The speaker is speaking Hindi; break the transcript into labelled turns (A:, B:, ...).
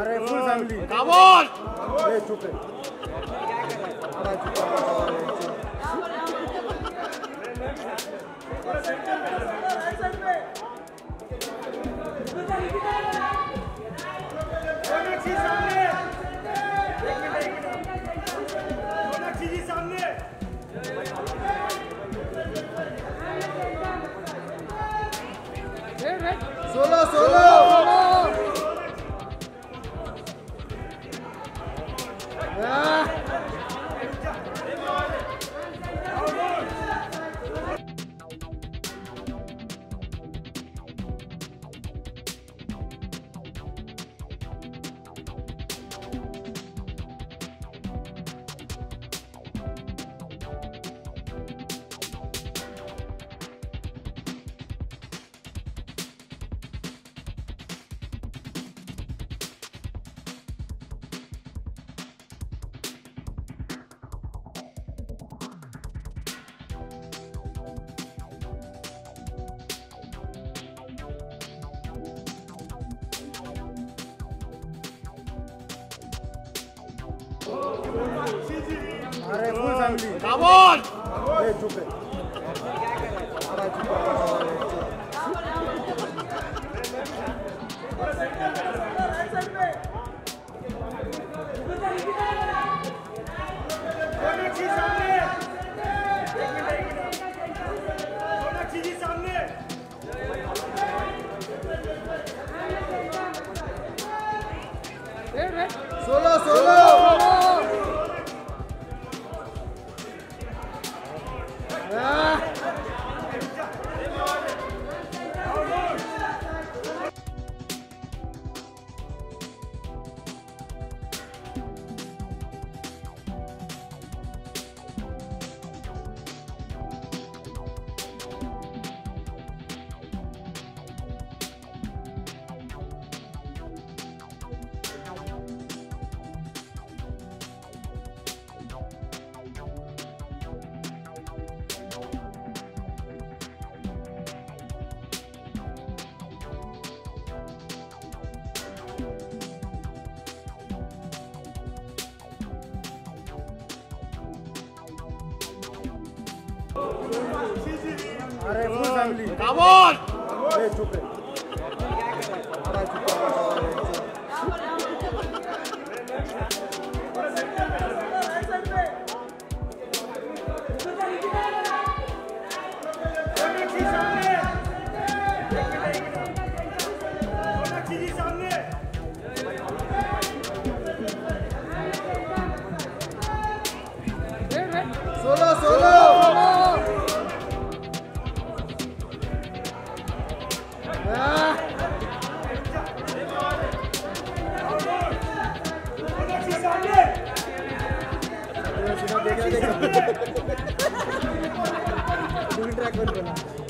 A: अरे फुल फैमिली।
B: On!
A: ए चुप रे। Solo solo. 啊。अरे full family
B: Come on!
A: ए चुप अरे फुल फैमिली
B: Come on!
A: ए चुप रे। Solo solo! ट्रॅक बन केला